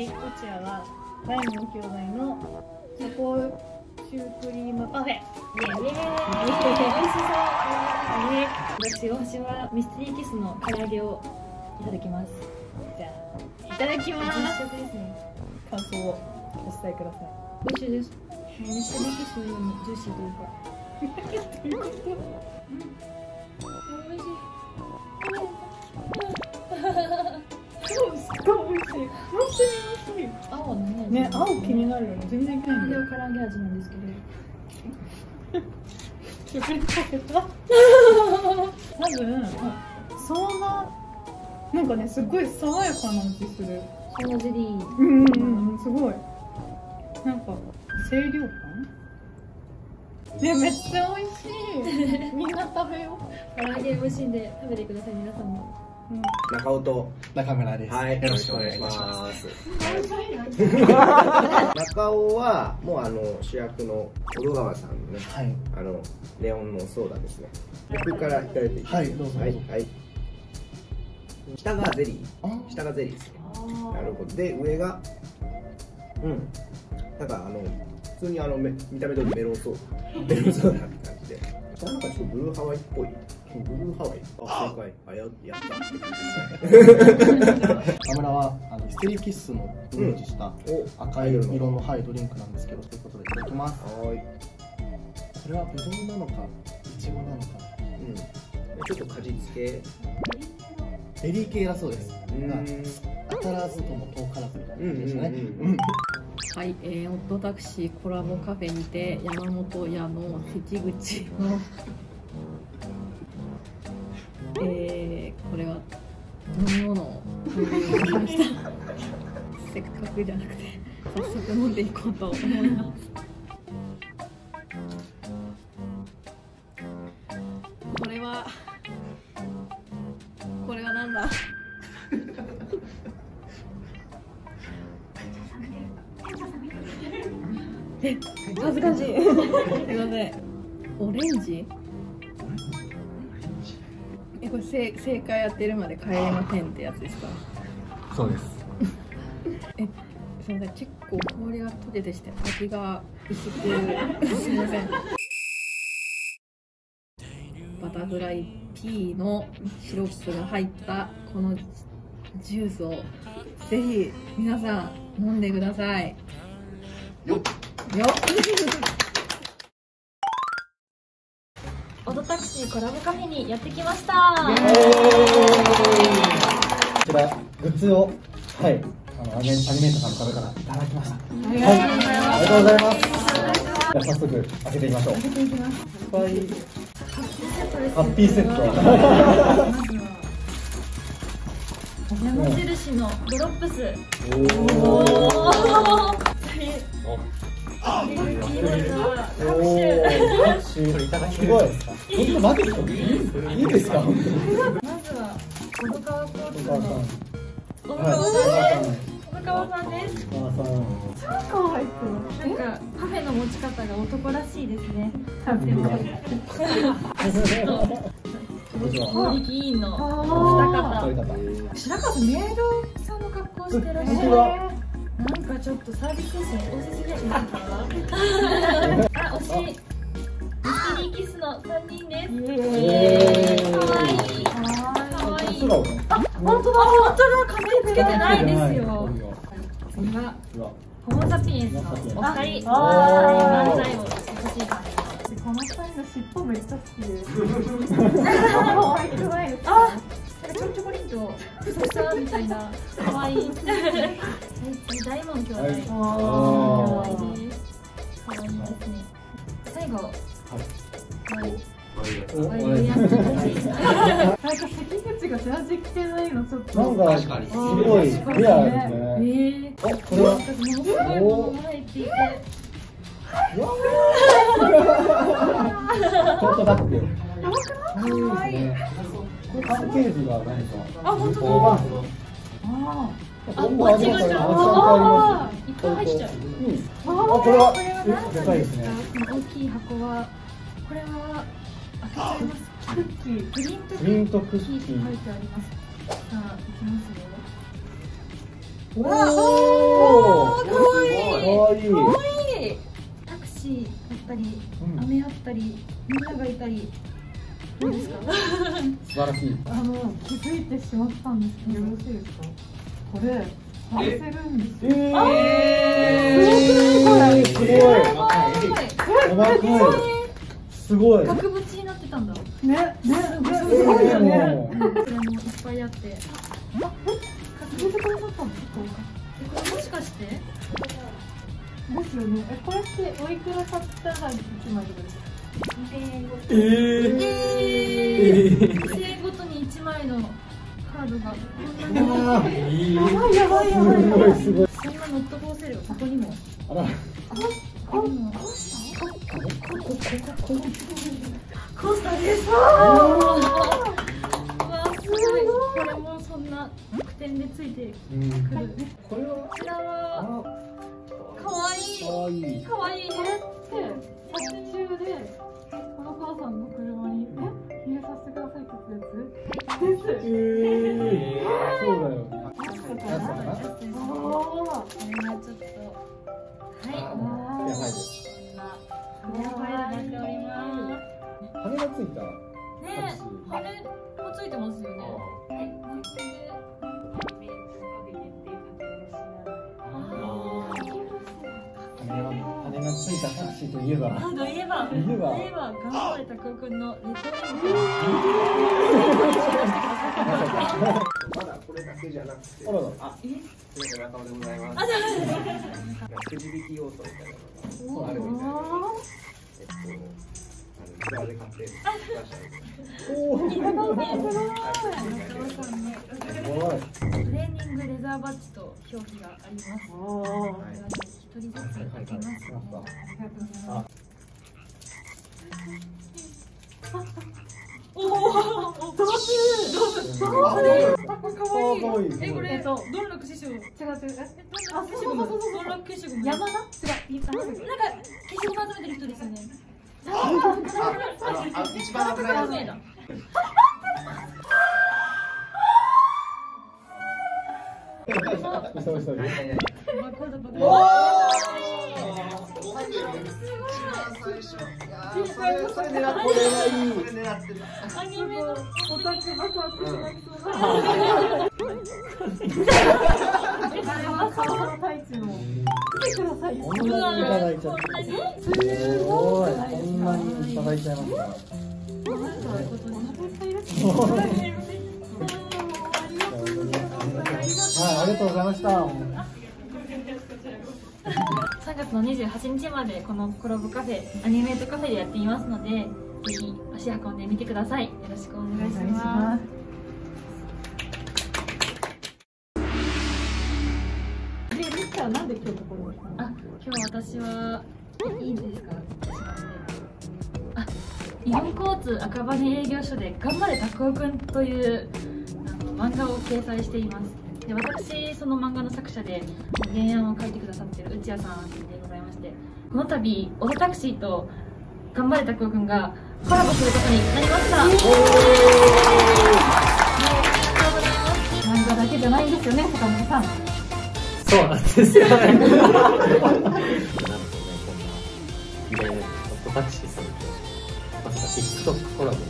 私落合は大門兄弟のチョコシュークリームパフェ。イエーイ。美味しそう。ね私私はミステリーキスの唐揚げをいただきます。じゃあいただきます。実食ですね感想をお伝えください。美味しいです。ミステリーキスのようにジューシーというか。美味しいすごい美味しい本当に美味しい青は何味ね青気になるよね全然気になる。唐揚げ味なんですけどかけた多分そうななんかねすごい。爽やかな味するソーダゼリーうんうんうんすごい。なんか清涼感。ねめっちゃ美味しい。みんな食べよ唐揚げ美味しいんで食べてください皆さんも中尾と中村です。はい、よろしくお願いします。す。中尾はもうあの主役の小戸川さんのね、はい。あのレオンのソーダですね。僕からいただいていいですか？はいどうぞはいはい。下がゼリあー、下がゼリーですね。なるほど。で上がうん。なんかあの普通にあのめ見た目通りメロンソーダ、メロンソーダって感じで。なんかちょっとブルーハワイっぽい。ブルーハワイ。あ、正解。あ、ややったって感じですね。中村はあのミステリーキッスのイメージしたお赤い色のはいドリンクなんですけどということでいただきます。はい。それはブドウなのかイチゴなのかうん。ちょっと果実系。ベリー系だそうです。うん当たらずとも遠からずみたいな感じでしたね。うんうんうんはい、えー、オットタクシーコラボカフェにて山本屋の関口のこれは飲み物を購入しました。せっかくじゃなくて早速飲んでいこうと思います。これはこれはなんだ？え恥ずかしい。すいません。オレンジ？正正解当てるまで帰れませんってやつですか？そうです。えすみません。結構氷が溶けてして味が薄くすみません。バタフライピーのシロップが入ったこのジュースをぜひ皆さん飲んでください。よっ。よっオドタクシーコラボカフェにやってきましたこちらグッズをはいあのアニメアニメーターさんの方からいただきました。ありがとうございます、ありがとうございます。じゃあ早速開けてみましょう。開けていきます。ハッピーセット。山印のドロップスおお手これいただきすごい。本当マジですか。いい。まずは小川交通お母さん。の小野はい。川さん母です小野川さんですさん。お母さん。なんかパフェの持ち方が男らしいですね食べてこんにちは。クオリティいいのそういう二方。方白川さんメイドさんの格好してらっしゃるなんかちょっとサービス精神多すぎじゃないかあ、惜しいミステリーキスの三人です。えーかわい。い。かわい。あ、本当だ。本当だ。髪つけてないですよ。次は。ホモサピエンスのお二人。漫才を。してほしいかこの二人の尻尾めっちゃ好きで。す可愛くない。ですかあなんかちょんちょこりんとみたいな可愛い。次大門兄弟。はい。可愛い。です最後はい。おワイルドヤンキーなんか関口がジャージ着てない。のちょっとなんかすごい。レアですえね。ーあ、これは。ものすごいものが入ってい。てトートバッグ。かわい。いこれパッケージが何か。あ本当だ。ああ、あ、間違えちゃう。あいっぱい入っちゃう。うん。あ、これはえでかいですね。大きい箱は、これは開けちゃいます。クッキー、プリントクプリントクッキーって書い。てあります。さあ、いきますよ。おおかわいいかわいいかわいいタクシーだったり、雨あったりみんながいたりどうですか素晴らしいあの気づいてしまったんですけどよろしいですか？これ外せるんですよえー、すごいすごい細かいすごい額縁になってたんだねねすごいよねねこれもいっぱいあって入れてくださったんですかえこれもしかしてですよねえこれっておいくら買ったら1枚とかですか2000円ごとえー、えー、2000円ごとに1枚のカードがこんなにやばいやばいやばいすごいすごいそんなノットフォーセルここにもあらここにもコースターですわあすごいこれもそんな特典でついてくるこれはこちらはあかわいかわいいいかわいいねこれって撮影でこの母さんの車入れさせてくださいってやつです。えー、そうだよだかやつだなちょっとはい。やばいですこんなファイルになっております羽がつい。たね羽もついてますよねはいついたタクシーといえば。なんといえば。いえば。といえば頑張れたくんのレトロまだ。これだけじゃなくて。あららあすみません中尾でございますあじゃくじ引き要素みたいなのがあるみたいなえっとあのツアーで買って出したんですおおすごいトレーニングレザーバッジと表記があります。これはね一人ずつ開けますね。あおお、ドラスドラスかわいいかわいいえこれえっとドンロク師匠。違う違うえあ、消しゴム。ドンロク消しゴム。山田違うなんか消しゴム集めてる人ですよね。あ一番危ない。やつありがとうございました。3月の28日までこのコラボカフェアニメートカフェでやっています。のでぜひ足運んでみてくださいよろしくお願いします。で、リッチャーなんで今日ここに来たのあ今日私はいいんですか？あ日本交通赤羽営業所で「頑張れ拓夫くん」というあの漫画を掲載しています。で私その漫画の作者で原案を書いてくださってる内谷さんでございましてこの度オトタクシーと「頑張れ拓夫くん」がコラボすることになりました。おめでとうございます。漫画だけじゃないんですよね、坂本さん。そうなんですよね。なんとね、こんなイベント、オットタクシーさんと、まさか TikTok コラボに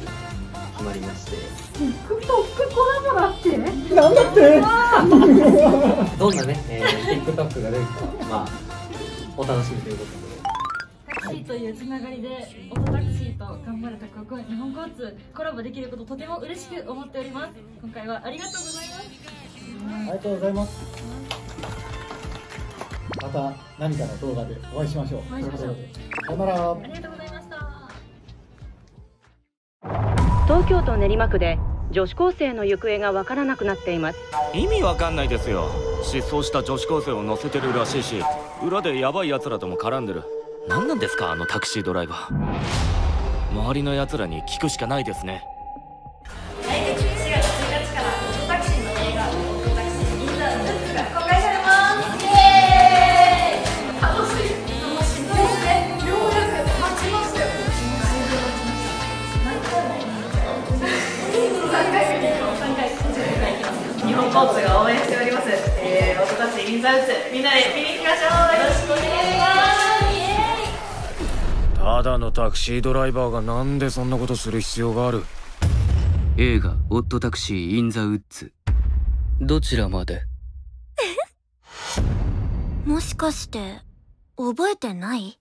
決まりまして、TikTok コラボだって？なんだって？どんなね、えー TikTok が出るか、まあ、お楽しみということで。タクシーというつながりでオトタクシーと頑張れたくくん日本交通コラボできることとても嬉しく思っております今回はありがとうございますありがとうございます。また何かの動画でお会いしましょう。お会いしましょう。さよなら。ありがとうございました。東京都練馬区で女子高生の行方がわからなくなっています。意味わかんないですよ。失踪した女子高生を乗せてるらしいし裏でヤバい奴らとも絡んでる。何なんですかあのタクシードライバー。周りの奴らに聞くしかないですね3回目3回日本交通が応援しております、えー、私たち in the woods みんなで見に行きましょう。よろしくお願いしますただのタクシードライバーがなんでそんなことする必要がある？映画「オッドタクシー in the woods」どちらまで？もしかして覚えてない？